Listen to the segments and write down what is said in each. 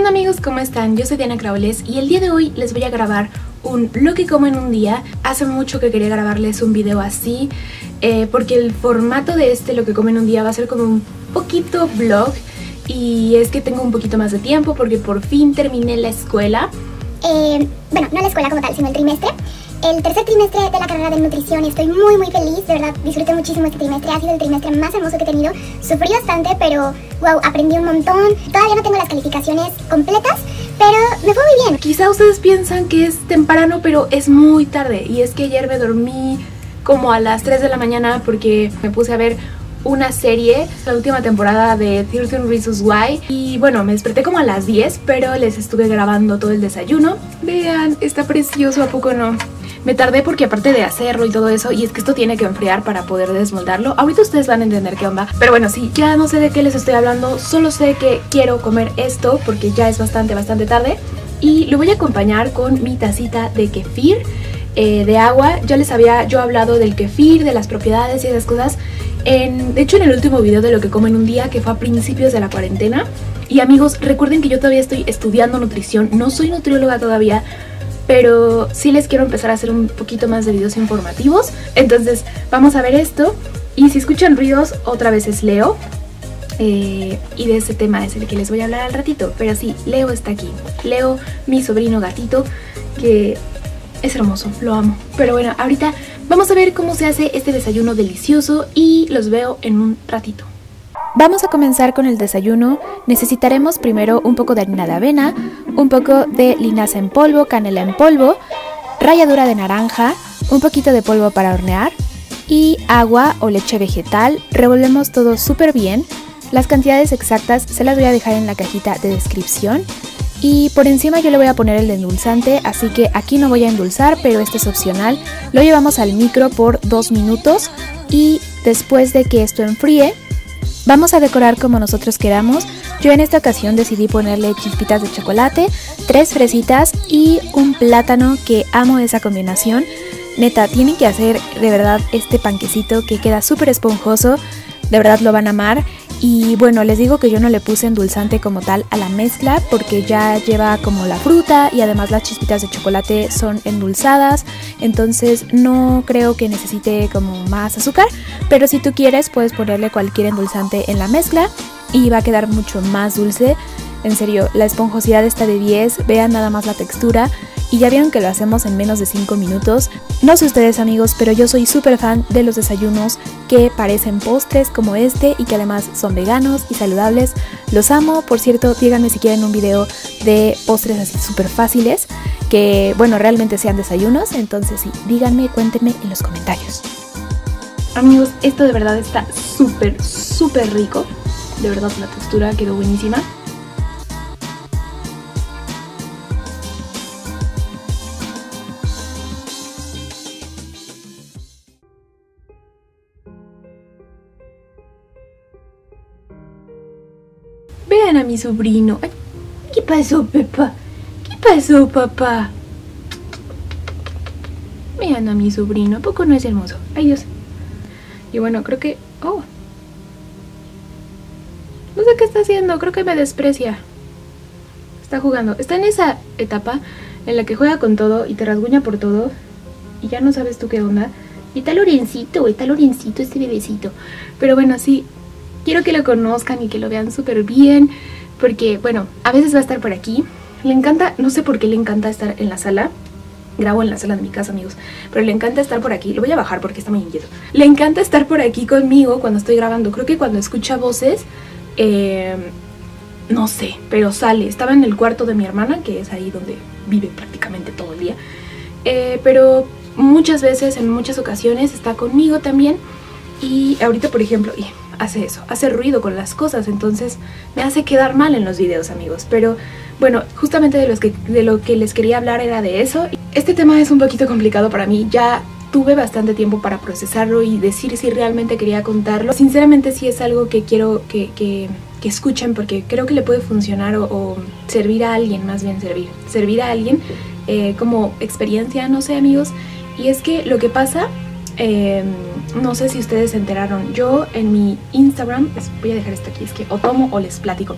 onda amigos? ¿Cómo están? Yo soy Diana Craules y el día de hoy les voy a grabar un lo que como en un día. Hace mucho que quería grabarles un video así eh, porque el formato de este lo que como en un día va a ser como un poquito vlog y es que tengo un poquito más de tiempo porque por fin terminé la escuela. Eh, bueno, no la escuela como tal, sino el trimestre el tercer trimestre de la carrera de nutrición estoy muy muy feliz, de verdad disfruté muchísimo este trimestre, ha sido el trimestre más hermoso que he tenido, sufrí bastante pero wow, aprendí un montón, todavía no tengo las calificaciones completas, pero me fue muy bien. Quizá ustedes piensan que es temprano pero es muy tarde y es que ayer me dormí como a las 3 de la mañana porque me puse a ver una serie, la última temporada de 13 Reasons Why y bueno, me desperté como a las 10 pero les estuve grabando todo el desayuno. Vean, está precioso, ¿a poco no? Me tardé porque aparte de hacerlo y todo eso, y es que esto tiene que enfriar para poder desmoldarlo. Ahorita ustedes van a entender qué onda. Pero bueno, sí, ya no sé de qué les estoy hablando, solo sé que quiero comer esto porque ya es bastante, bastante tarde. Y lo voy a acompañar con mi tacita de kefir. Eh, de agua, ya les había yo hablado del kefir, de las propiedades y esas cosas en, de hecho en el último video de lo que como en un día que fue a principios de la cuarentena y amigos recuerden que yo todavía estoy estudiando nutrición, no soy nutrióloga todavía pero sí les quiero empezar a hacer un poquito más de videos informativos. Entonces vamos a ver esto y si escuchan ruidos otra vez es Leo. Eh, y de ese tema es el que les voy a hablar al ratito. Pero sí, Leo está aquí. Leo, mi sobrino gatito, que es hermoso, lo amo. Pero bueno, ahorita vamos a ver cómo se hace este desayuno delicioso y los veo en un ratito. Vamos a comenzar con el desayuno. Necesitaremos primero un poco de harina de avena, un poco de linaza en polvo, canela en polvo, ralladura de naranja, un poquito de polvo para hornear y agua o leche vegetal. Revolvemos todo súper bien. Las cantidades exactas se las voy a dejar en la cajita de descripción. Y por encima yo le voy a poner el endulzante, así que aquí no voy a endulzar, pero este es opcional. Lo llevamos al micro por dos minutos y después de que esto enfríe, Vamos a decorar como nosotros queramos. Yo en esta ocasión decidí ponerle chispitas de chocolate, tres fresitas y un plátano que amo esa combinación. Neta, tienen que hacer de verdad este panquecito que queda súper esponjoso. De verdad lo van a amar. Y bueno, les digo que yo no le puse endulzante como tal a la mezcla porque ya lleva como la fruta y además las chispitas de chocolate son endulzadas, entonces no creo que necesite como más azúcar, pero si tú quieres puedes ponerle cualquier endulzante en la mezcla y va a quedar mucho más dulce. En serio, la esponjosidad está de 10, vean nada más la textura y ya vieron que lo hacemos en menos de 5 minutos. No sé ustedes amigos, pero yo soy súper fan de los desayunos que parecen postres como este y que además son veganos y saludables. Los amo, por cierto, díganme si quieren un video de postres así súper fáciles, que bueno, realmente sean desayunos, entonces sí, díganme, cuéntenme en los comentarios. Amigos, esto de verdad está súper, súper rico. De verdad la textura quedó buenísima. A mi sobrino. ¿Qué pasó, Pepa? ¿Qué pasó, papá? Vean a mi sobrino. ¿A poco no es hermoso? Ay, Dios. Y bueno, creo que... Oh. No sé qué está haciendo. Creo que me desprecia. Está jugando. Está en esa etapa en la que juega con todo y te rasguña por todo. Y ya no sabes tú qué onda. Y tal Lorencito, tal Lorencito, este bebecito. Pero bueno, sí, quiero que lo conozcan y que lo vean súper bien, porque, bueno, a veces va a estar por aquí. Le encanta, no sé por qué le encanta estar en la sala. Grabo en la sala de mi casa, amigos. Pero le encanta estar por aquí. Lo voy a bajar porque está muy inquieto. Le encanta estar por aquí conmigo cuando estoy grabando. Creo que cuando escucha voces, eh, no sé, pero sale. Estaba en el cuarto de mi hermana, que es ahí donde vive prácticamente todo el día. Eh, pero muchas veces, en muchas ocasiones, está conmigo también. Y ahorita, por ejemplo, hace eso, hace ruido con las cosas, entonces me hace quedar mal en los videos, amigos. Pero bueno, justamente de, los que, de lo que les quería hablar era de eso. Este tema es un poquito complicado para mí, ya tuve bastante tiempo para procesarlo y decir si realmente quería contarlo. Sinceramente sí es algo que quiero que, que, escuchen porque creo que le puede funcionar o, servir a alguien, más bien servir, servir a alguien eh, como experiencia, no sé amigos. Y es que lo que pasa... Eh, no sé si ustedes se enteraron, yo en mi Instagram, voy a dejar esto aquí, es que o tomo o les platico.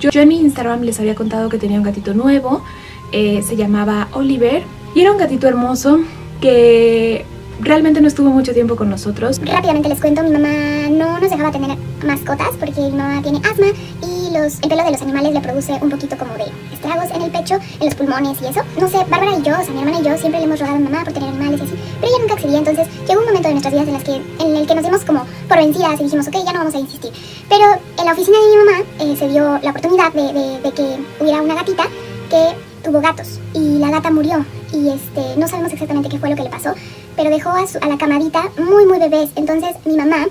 Yo, en mi Instagram les había contado que tenía un gatito nuevo, eh, se llamaba Oliver y era un gatito hermoso que realmente no estuvo mucho tiempo con nosotros. Rápidamente les cuento, mi mamá no nos dejaba tener mascotas porque mi mamá tiene asma y el pelo de los animales le produce un poquito como de estragos en el pecho, en los pulmones y eso. No sé, Bárbara y yo, o sea, mi hermana y yo siempre le hemos rogado a mi mamá por tener animales y así, pero ella nunca accedía, entonces llegó un momento de nuestras vidas en, las que, en el que nos dimos como por vencidas y dijimos, ok, ya no vamos a insistir. Pero en la oficina de mi mamá eh, se dio la oportunidad de, de, de que hubiera una gatita que tuvo gatos y la gata murió y este, no sabemos exactamente qué fue lo que le pasó, pero dejó a, su, a la camadita muy muy bebés. Entonces mi mamá,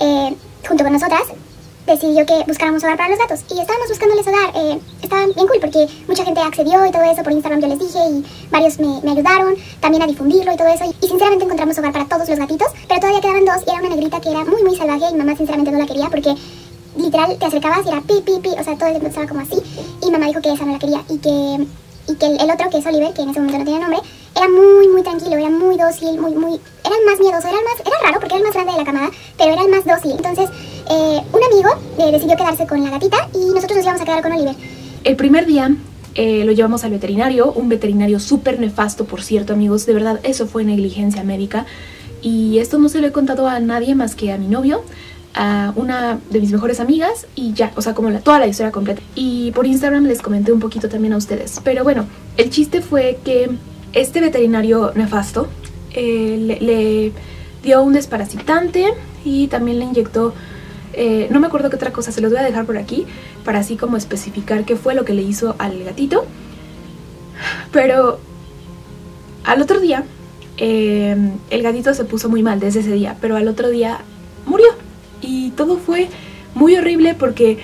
eh, junto con nosotras, decidió que buscáramos hogar para los gatos y estábamos buscándoles hogar. Eh, bien cool porque mucha gente accedió y todo eso por Instagram yo les dije y varios me, ayudaron también a difundirlo y todo eso y, sinceramente encontramos hogar para todos los gatitos, pero todavía quedaban dos y era una negrita que era muy muy salvaje y mamá sinceramente no la quería porque literal te acercabas y era pi pi pi, o sea todo el tiempo estaba como así y mamá dijo que esa no la quería y que y que el, el, otro, que es Oliver, que en ese momento no tenía nombre, era muy, muy tranquilo, era muy dócil, muy, muy... Era el más miedoso, era el más... Era raro porque era el más grande de la camada, pero era el más dócil. Entonces, eh, un amigo eh, decidió quedarse con la gatita y nosotros nos íbamos a quedar con Oliver. El primer día eh, lo llevamos al veterinario, un veterinario súper nefasto, por cierto, amigos. De verdad, eso fue negligencia médica. Y esto no se lo he contado a nadie más que a mi novio a una de mis mejores amigas y ya, o sea, como la, toda la historia completa. Y por Instagram les comenté un poquito también a ustedes. Pero bueno, el chiste fue que este veterinario nefasto eh, le, le, dio un desparasitante y también le inyectó, eh, no me acuerdo qué otra cosa, se los voy a dejar por aquí para así como especificar qué fue lo que le hizo al gatito. Pero al otro día, eh, el gatito se puso muy mal desde ese día, pero al otro día murió y todo fue muy horrible porque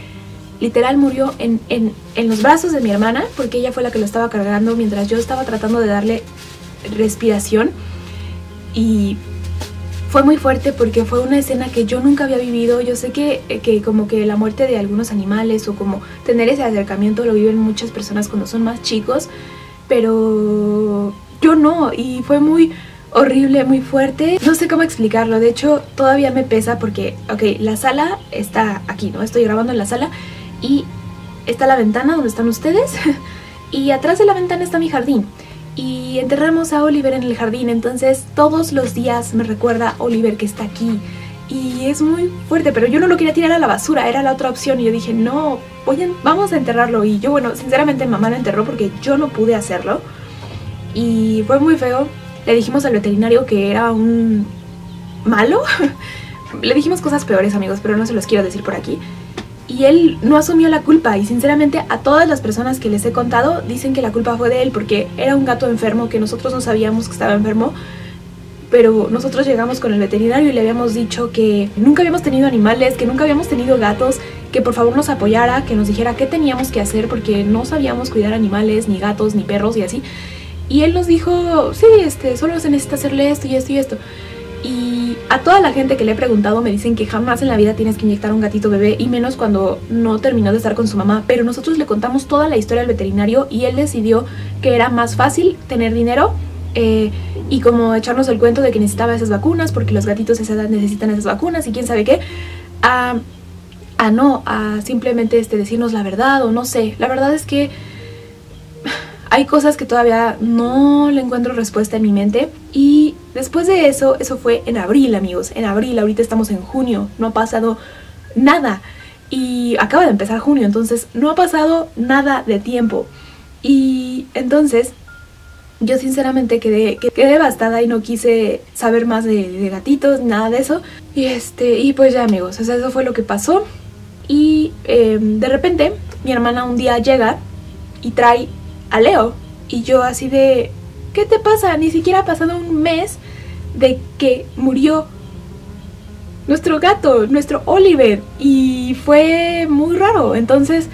literal murió en, en, en, los brazos de mi hermana porque ella fue la que lo estaba cargando mientras yo estaba tratando de darle respiración y fue muy fuerte porque fue una escena que yo nunca había vivido. Yo sé que, que como que la muerte de algunos animales o como tener ese acercamiento lo viven muchas personas cuando son más chicos, pero yo no y fue muy horrible, muy fuerte. No sé cómo explicarlo, de hecho todavía me pesa porque, ok, la sala está aquí, ¿no? Estoy grabando en la sala y está la ventana donde están ustedes y atrás de la ventana está mi jardín. Y enterramos a Oliver en el jardín, entonces todos los días me recuerda Oliver que está aquí. Y es muy fuerte, pero yo no lo quería tirar a la basura, era la otra opción. Y yo dije, no, voy vamos a enterrarlo. Y yo, bueno, sinceramente mamá lo enterró porque yo no pude hacerlo. Y fue muy feo, le dijimos al veterinario que era un malo. le dijimos cosas peores, amigos, pero no se los quiero decir por aquí. Y él no asumió la culpa y sinceramente a todas las personas que les he contado dicen que la culpa fue de él porque era un gato enfermo que nosotros no sabíamos que estaba enfermo. Pero nosotros llegamos con el veterinario y le habíamos dicho que nunca habíamos tenido animales, que nunca habíamos tenido gatos, que por favor nos apoyara, que nos dijera qué teníamos que hacer porque no sabíamos cuidar animales, ni gatos, ni perros y así. Y él nos dijo, sí, este, solo se necesita hacerle esto y esto y esto. A toda la gente que le he preguntado me dicen que jamás en la vida tienes que inyectar a un gatito bebé y menos cuando no terminó de estar con su mamá. Pero nosotros le contamos toda la historia al veterinario y él decidió que era más fácil tener dinero eh, y como echarnos el cuento de que necesitaba esas vacunas porque los gatitos a esa edad necesitan esas vacunas y quién sabe qué. A, a no, a simplemente este, decirnos la verdad o no sé. La verdad es que hay cosas que todavía no le encuentro respuesta en mi mente y después de eso, eso fue en abril amigos, en abril, ahorita estamos en junio, no ha pasado nada. Y acaba de empezar junio, entonces no ha pasado nada de tiempo. Y entonces yo sinceramente quedé, quedé devastada y no quise saber más de, de, gatitos, nada de eso. Y este, y pues ya amigos, o sea, eso fue lo que pasó. Y eh, de repente mi hermana un día llega y trae a Leo. Y yo así de, ¿qué te pasa? Ni siquiera ha pasado un mes de que murió nuestro gato, nuestro Oliver. Y fue muy raro. Entonces,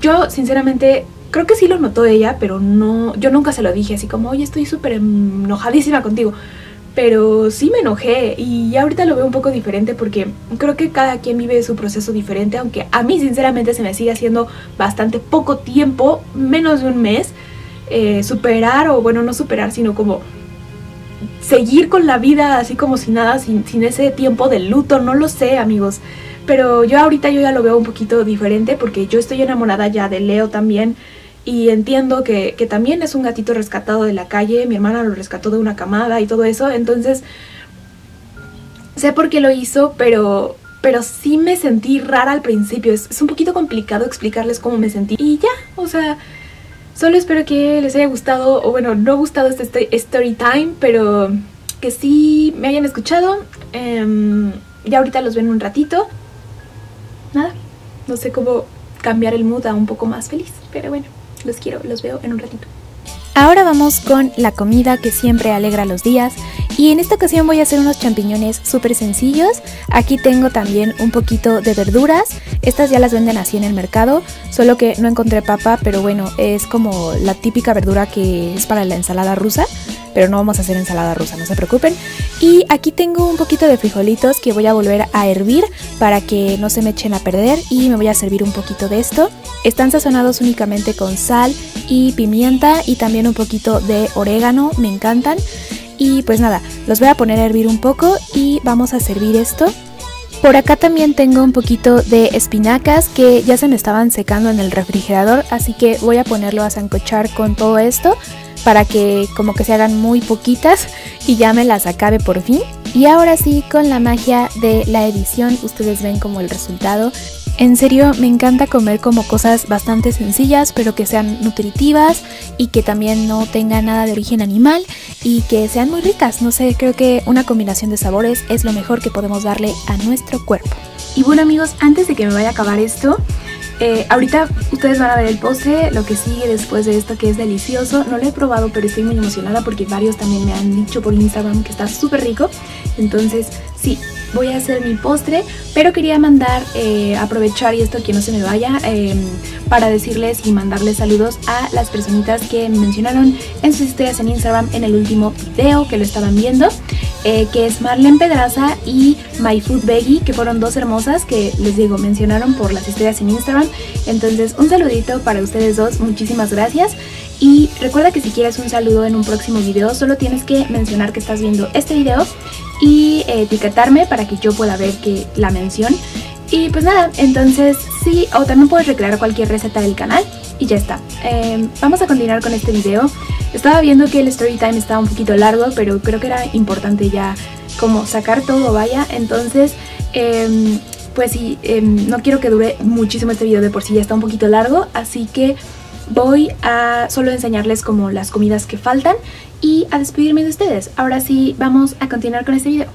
yo sinceramente creo que sí lo notó ella, pero no, yo nunca se lo dije así como, oye, estoy súper enojadísima contigo. Pero sí me enojé y ahorita lo veo un poco diferente porque creo que cada quien vive su proceso diferente, aunque a mí sinceramente se me sigue haciendo bastante poco tiempo, menos de un mes, eh, superar o bueno, no superar, sino como seguir con la vida así como si nada, sin, sin ese tiempo de luto, no lo sé amigos. Pero yo ahorita yo ya lo veo un poquito diferente porque yo estoy enamorada ya de Leo también y entiendo que, que, también es un gatito rescatado de la calle, mi hermana lo rescató de una camada y todo eso, entonces sé por qué lo hizo, pero, pero sí me sentí rara al principio, es, es un poquito complicado explicarles cómo me sentí y ya, o sea, solo espero que les haya gustado, o bueno, no gustado este story time, pero que sí me hayan escuchado, eh, ya ahorita los ven un ratito, nada, no sé cómo cambiar el mood a un poco más feliz, pero bueno. Los quiero, los veo en un ratito. Ahora vamos con la comida que siempre alegra los días y en esta ocasión voy a hacer unos champiñones súper sencillos. Aquí tengo también un poquito de verduras, estas ya las venden así en el mercado, solo que no encontré papa, pero bueno, es como la típica verdura que es para la ensalada rusa pero no vamos a hacer ensalada rusa, no se preocupen. Y aquí tengo un poquito de frijolitos que voy a volver a hervir para que no se me echen a perder y me voy a servir un poquito de esto. Están sazonados únicamente con sal y pimienta y también un poquito de orégano, me encantan. Y pues nada, los voy a poner a hervir un poco y vamos a servir esto. Por acá también tengo un poquito de espinacas que ya se me estaban secando en el refrigerador, así que voy a ponerlo a zancochar con todo esto para que como que se hagan muy poquitas y ya me las acabe por fin. Y ahora sí, con la magia de la edición, ustedes ven como el resultado. En serio, me encanta comer como cosas bastante sencillas, pero que sean nutritivas y que también no tengan nada de origen animal y que sean muy ricas. No sé, creo que una combinación de sabores es lo mejor que podemos darle a nuestro cuerpo. Y bueno amigos, antes de que me vaya a acabar esto, eh, ahorita ustedes van a ver el postre, lo que sigue después de esto que es delicioso. No lo he probado, pero estoy muy emocionada porque varios también me han dicho por Instagram que está súper rico. Entonces, sí, voy a hacer mi postre, pero quería mandar, eh, aprovechar y esto que no se me vaya, em, para decirles y mandarles saludos a las personitas que me mencionaron en sus historias en Instagram en el último video que lo estaban viendo. Eh, que es Marlene Pedraza y My Food Veggie, que fueron dos hermosas que les digo, mencionaron por las historias en Instagram. Entonces, un saludito para ustedes dos, muchísimas gracias. Y recuerda que si quieres un saludo en un próximo video, solo tienes que mencionar que estás viendo este video y etiquetarme para que yo pueda ver que la mención. Y pues nada, entonces sí, o también puedes recrear cualquier receta del canal y ya está. Em, vamos a continuar con este video. Estaba viendo que el story time estaba un poquito largo, pero creo que era importante ya como sacar todo, vaya. Entonces, em, pues sí, em, no quiero que dure muchísimo este video de por sí ya está un poquito largo, así que voy a solo enseñarles como las comidas que faltan y a despedirme de ustedes. Ahora sí, vamos a continuar con este video.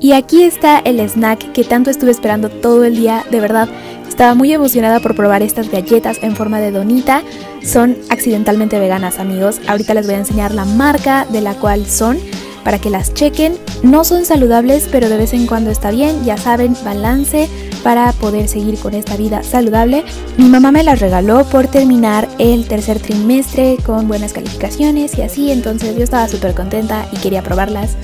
Y aquí está el snack que tanto estuve esperando todo el día, de verdad. Estaba muy emocionada por probar estas galletas en forma de donita. Son accidentalmente veganas, amigos. Ahorita les voy a enseñar la marca de la cual son para que las chequen. No son saludables, pero de vez en cuando está bien. Ya saben, balance para poder seguir con esta vida saludable. Mi mamá me las regaló por terminar el tercer trimestre con buenas calificaciones y así. Entonces yo estaba súper contenta y quería probarlas.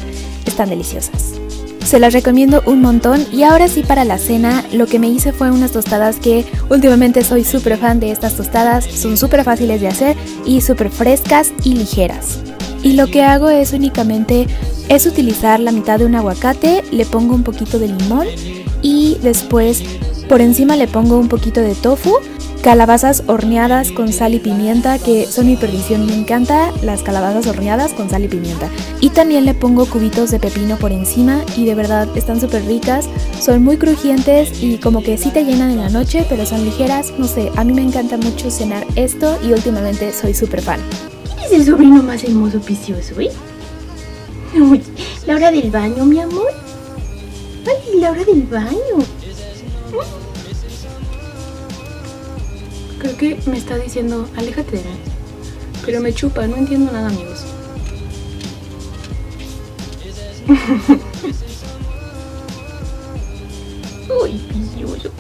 Están deliciosas. Se las recomiendo un montón y ahora sí para la cena lo que me hice fue unas tostadas que últimamente soy súper fan de estas tostadas, son súper fáciles de hacer y súper frescas y ligeras. Y lo que hago es únicamente es utilizar la mitad de un aguacate, le pongo un poquito de limón y después por encima le pongo un poquito de tofu calabazas horneadas con sal y pimienta, que son mi perdición, me encanta las calabazas horneadas con sal y pimienta. Y también le pongo cubitos de pepino por encima y de verdad están súper ricas, son muy crujientes y como que sí te llenan en la noche, pero son ligeras, no sé, a mí me encanta mucho cenar esto y últimamente soy súper fan. ¿Quién es el sobrino más hermoso picioso, eh? Uy, la hora del baño, mi amor. La hora del baño. Creo que me está diciendo, aléjate de mí. Pero me chupa, no entiendo nada, amigos. Uy, pilloso.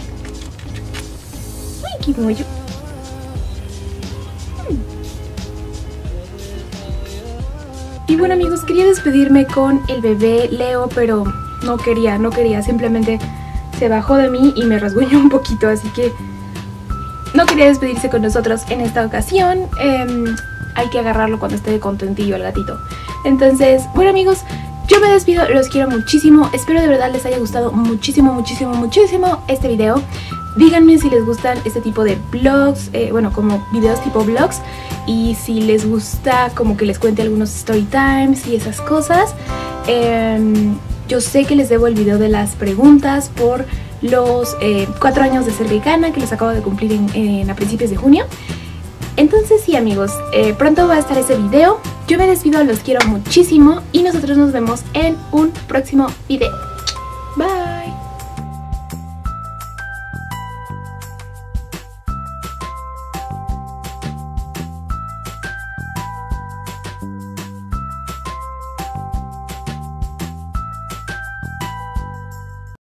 Uy, qué mollo. Y bueno amigos, quería despedirme con el bebé Leo, pero no quería, no quería, simplemente se bajó de mí y me rasguñó un poquito, así que no quería despedirse con nosotros en esta ocasión. Em, hay que agarrarlo cuando esté contentillo el gatito. Entonces, bueno amigos, yo me despido, los quiero muchísimo. Espero de verdad les haya gustado muchísimo, muchísimo, muchísimo este video. Díganme si les gustan este tipo de vlogs, eh, bueno, como videos tipo vlogs. Y si les gusta como que les cuente algunos story times y esas cosas. Em, yo sé que les debo el video de las preguntas por los eh, cuatro años de ser vegana que los acabo de cumplir en, a principios de junio. Entonces sí amigos, eh, pronto va a estar ese video. Yo me despido, los quiero muchísimo y nosotros nos vemos en un próximo video. Bye.